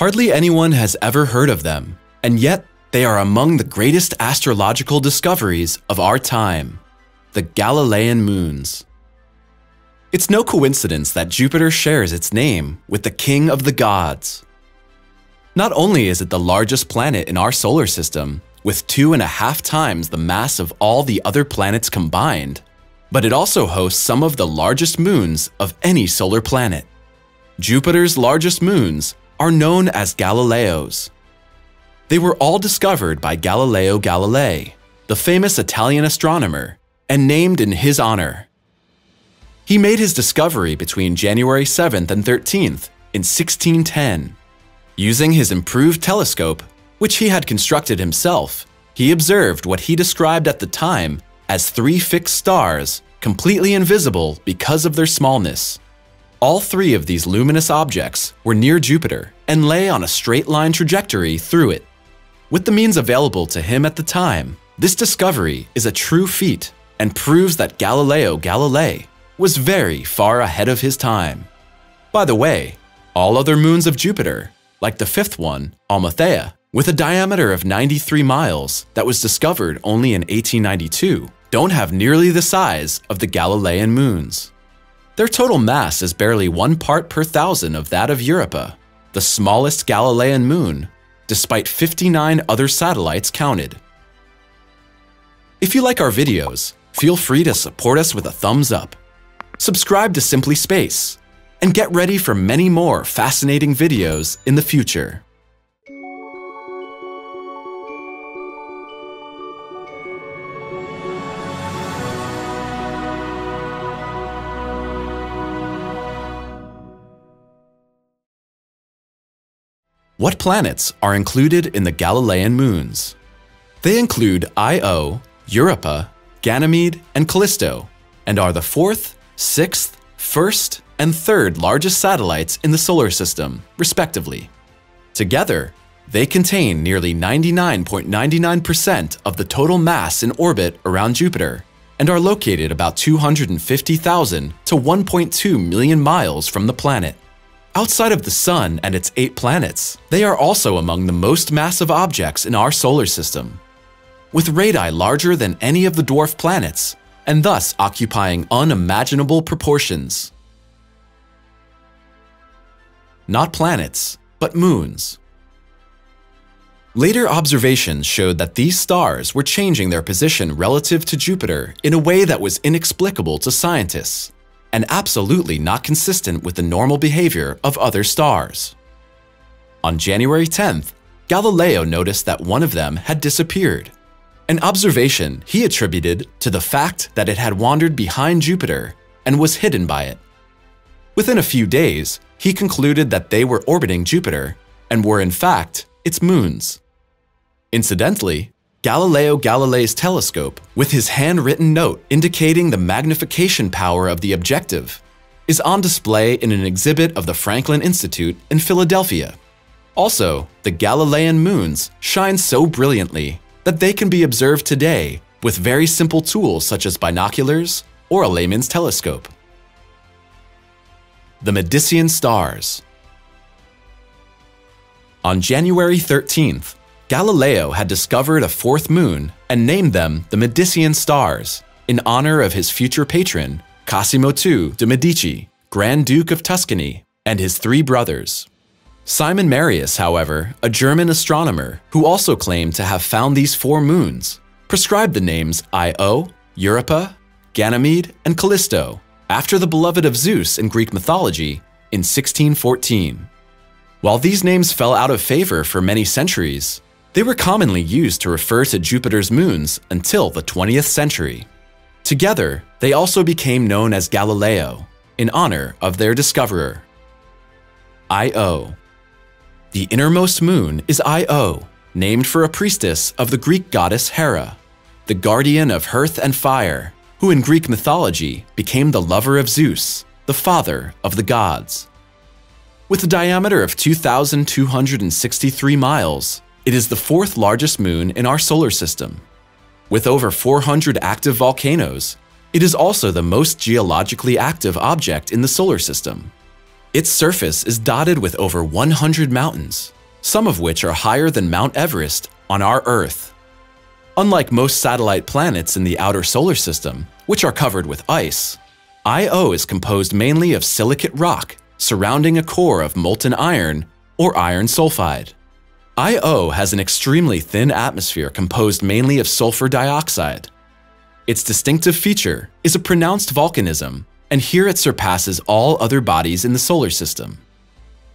Hardly anyone has ever heard of them, and yet they are among the greatest astrological discoveries of our time the Galilean moons. It's no coincidence that Jupiter shares its name with the king of the gods. Not only is it the largest planet in our solar system, with two and a half times the mass of all the other planets combined, but it also hosts some of the largest moons of any solar planet. Jupiter's largest moons are known as Galileos. They were all discovered by Galileo Galilei, the famous Italian astronomer, and named in his honor. He made his discovery between January 7th and 13th in 1610. Using his improved telescope, which he had constructed himself, he observed what he described at the time as three fixed stars, completely invisible because of their smallness. All three of these luminous objects were near Jupiter and lay on a straight line trajectory through it. With the means available to him at the time, this discovery is a true feat and proves that Galileo Galilei was very far ahead of his time. By the way, all other moons of Jupiter, like the fifth one, Amalthea, with a diameter of 93 miles that was discovered only in 1892, don't have nearly the size of the Galilean moons. Their total mass is barely one part per thousand of that of Europa, the smallest Galilean moon, despite 59 other satellites counted. If you like our videos, feel free to support us with a thumbs up. Subscribe to Simply Space, and get ready for many more fascinating videos in the future. What planets are included in the Galilean moons? They include Io, Europa, Ganymede, and Callisto, and are the fourth, sixth, first, and third largest satellites in the solar system, respectively. Together, they contain nearly 99.99% of the total mass in orbit around Jupiter and are located about 250,000 to 1.2 million miles from the planet. Outside of the Sun and its eight planets, they are also among the most massive objects in our solar system. With radii larger than any of the dwarf planets, and thus occupying unimaginable proportions. Not planets, but moons. Later observations showed that these stars were changing their position relative to Jupiter in a way that was inexplicable to scientists and absolutely not consistent with the normal behavior of other stars. On January 10th, Galileo noticed that one of them had disappeared, an observation he attributed to the fact that it had wandered behind Jupiter and was hidden by it. Within a few days, he concluded that they were orbiting Jupiter and were in fact its moons. Incidentally, Galileo Galilei's telescope, with his handwritten note indicating the magnification power of the objective, is on display in an exhibit of the Franklin Institute in Philadelphia. Also, the Galilean moons shine so brilliantly that they can be observed today with very simple tools such as binoculars or a layman's telescope. The Medicean Stars On January 13th, Galileo had discovered a fourth moon and named them the Medicean stars in honor of his future patron, Cosimo II de' Medici, Grand Duke of Tuscany, and his three brothers. Simon Marius, however, a German astronomer who also claimed to have found these four moons, prescribed the names Io, Europa, Ganymede, and Callisto after the beloved of Zeus in Greek mythology in 1614. While these names fell out of favor for many centuries, they were commonly used to refer to Jupiter's moons until the 20th century. Together, they also became known as Galileo, in honor of their discoverer. Io. The innermost moon is Io, named for a priestess of the Greek goddess Hera, the guardian of hearth and fire, who in Greek mythology became the lover of Zeus, the father of the gods. With a diameter of 2,263 miles, it is the fourth largest moon in our solar system. With over 400 active volcanoes, it is also the most geologically active object in the solar system. Its surface is dotted with over 100 mountains, some of which are higher than Mount Everest on our Earth. Unlike most satellite planets in the outer solar system, which are covered with ice, Io is composed mainly of silicate rock surrounding a core of molten iron or iron sulfide. Io has an extremely thin atmosphere composed mainly of sulfur dioxide. Its distinctive feature is a pronounced volcanism, and here it surpasses all other bodies in the solar system.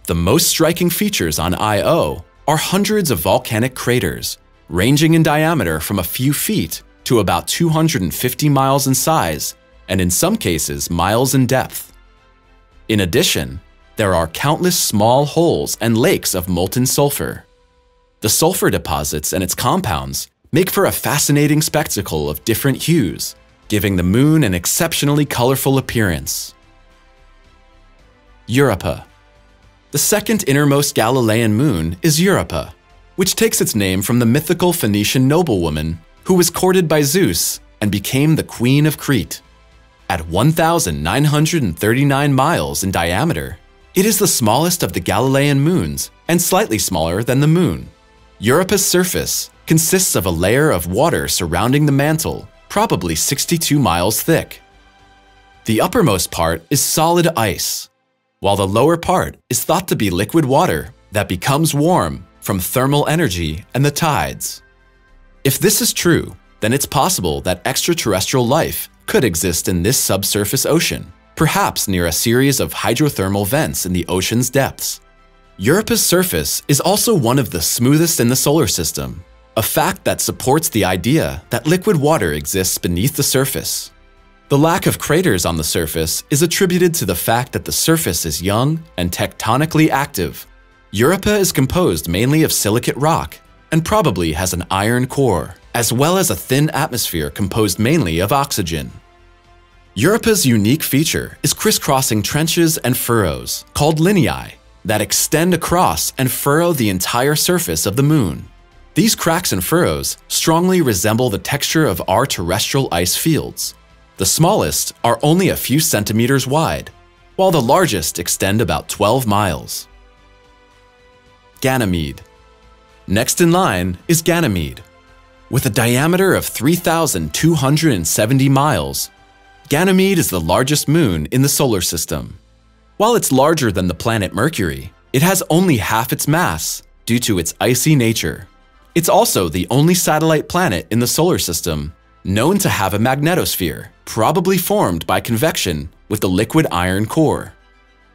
The most striking features on Io are hundreds of volcanic craters, ranging in diameter from a few feet to about 250 miles in size, and in some cases, miles in depth. In addition, there are countless small holes and lakes of molten sulfur. The sulfur deposits and its compounds make for a fascinating spectacle of different hues, giving the moon an exceptionally colorful appearance. Europa. The second innermost Galilean moon is Europa, which takes its name from the mythical Phoenician noblewoman who was courted by Zeus and became the Queen of Crete. At 1,939 miles in diameter, it is the smallest of the Galilean moons and slightly smaller than the Moon. Europa's surface consists of a layer of water surrounding the mantle, probably 62 miles thick. The uppermost part is solid ice, while the lower part is thought to be liquid water that becomes warm from thermal energy and the tides. If this is true, then it's possible that extraterrestrial life could exist in this subsurface ocean perhaps near a series of hydrothermal vents in the ocean's depths. Europa's surface is also one of the smoothest in the solar system, a fact that supports the idea that liquid water exists beneath the surface. The lack of craters on the surface is attributed to the fact that the surface is young and tectonically active. Europa is composed mainly of silicate rock and probably has an iron core, as well as a thin atmosphere composed mainly of oxygen. Europa's unique feature is crisscrossing trenches and furrows, called lineae, that extend across and furrow the entire surface of the Moon. These cracks and furrows strongly resemble the texture of our terrestrial ice fields. The smallest are only a few centimeters wide, while the largest extend about 12 miles. Ganymede. Next in line is Ganymede. With a diameter of 3,270 miles, Ganymede is the largest moon in the solar system. While it's larger than the planet Mercury, it has only half its mass due to its icy nature. It's also the only satellite planet in the solar system known to have a magnetosphere, probably formed by convection with the liquid iron core.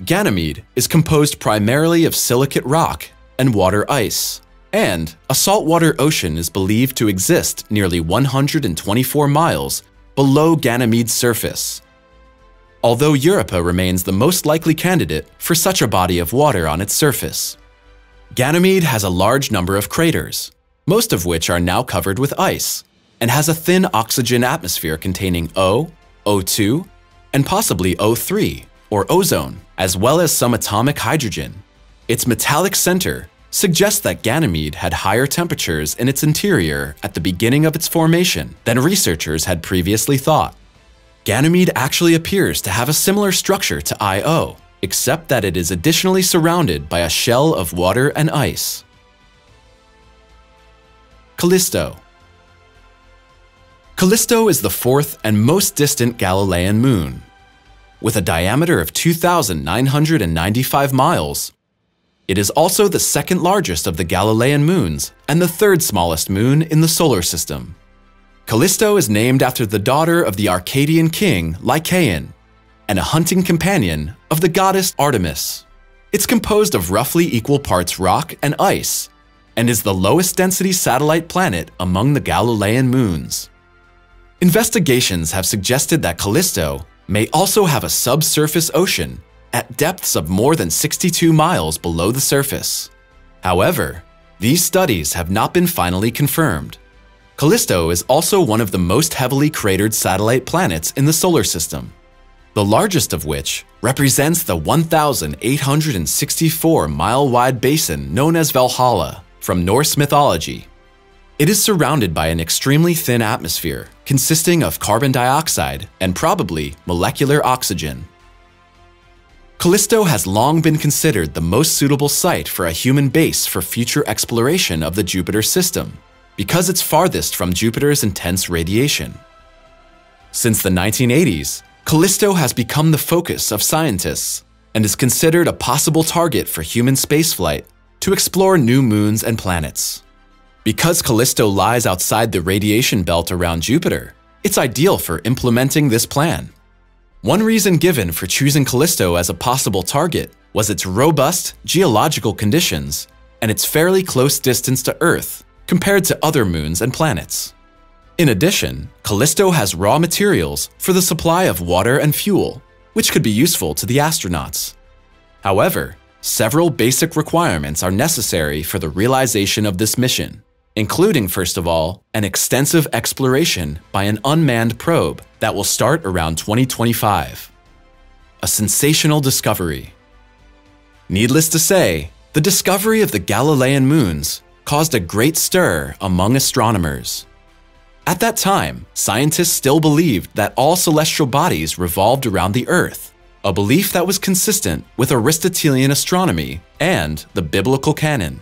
Ganymede is composed primarily of silicate rock and water ice, and a saltwater ocean is believed to exist nearly 124 miles below Ganymede's surface. Although Europa remains the most likely candidate for such a body of water on its surface. Ganymede has a large number of craters, most of which are now covered with ice, and has a thin oxygen atmosphere containing O, O2, and possibly O3, or ozone, as well as some atomic hydrogen. Its metallic center suggests that Ganymede had higher temperatures in its interior at the beginning of its formation than researchers had previously thought. Ganymede actually appears to have a similar structure to Io, except that it is additionally surrounded by a shell of water and ice. Callisto Callisto is the fourth and most distant Galilean moon. With a diameter of 2,995 miles, it is also the second largest of the Galilean moons and the third smallest moon in the solar system. Callisto is named after the daughter of the Arcadian king Lycaon and a hunting companion of the goddess Artemis. It's composed of roughly equal parts rock and ice and is the lowest density satellite planet among the Galilean moons. Investigations have suggested that Callisto may also have a subsurface ocean at depths of more than 62 miles below the surface. However, these studies have not been finally confirmed. Callisto is also one of the most heavily cratered satellite planets in the solar system, the largest of which represents the 1,864 mile wide basin known as Valhalla from Norse mythology. It is surrounded by an extremely thin atmosphere consisting of carbon dioxide and probably molecular oxygen. Callisto has long been considered the most suitable site for a human base for future exploration of the Jupiter system, because it's farthest from Jupiter's intense radiation. Since the 1980s, Callisto has become the focus of scientists and is considered a possible target for human spaceflight to explore new moons and planets. Because Callisto lies outside the radiation belt around Jupiter, it's ideal for implementing this plan. One reason given for choosing Callisto as a possible target was its robust geological conditions and its fairly close distance to Earth compared to other moons and planets. In addition, Callisto has raw materials for the supply of water and fuel, which could be useful to the astronauts. However, several basic requirements are necessary for the realization of this mission, including, first of all, an extensive exploration by an unmanned probe that will start around 2025. A sensational discovery. Needless to say, the discovery of the Galilean moons caused a great stir among astronomers. At that time, scientists still believed that all celestial bodies revolved around the Earth, a belief that was consistent with Aristotelian astronomy and the biblical canon.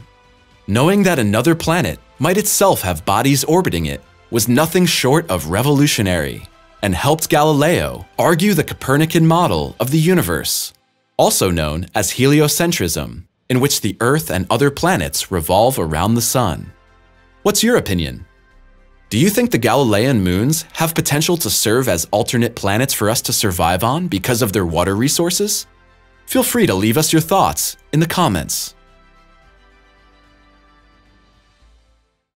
Knowing that another planet might itself have bodies orbiting it was nothing short of revolutionary and helped Galileo argue the Copernican model of the universe, also known as heliocentrism, in which the Earth and other planets revolve around the Sun. What's your opinion? Do you think the Galilean moons have potential to serve as alternate planets for us to survive on because of their water resources? Feel free to leave us your thoughts in the comments.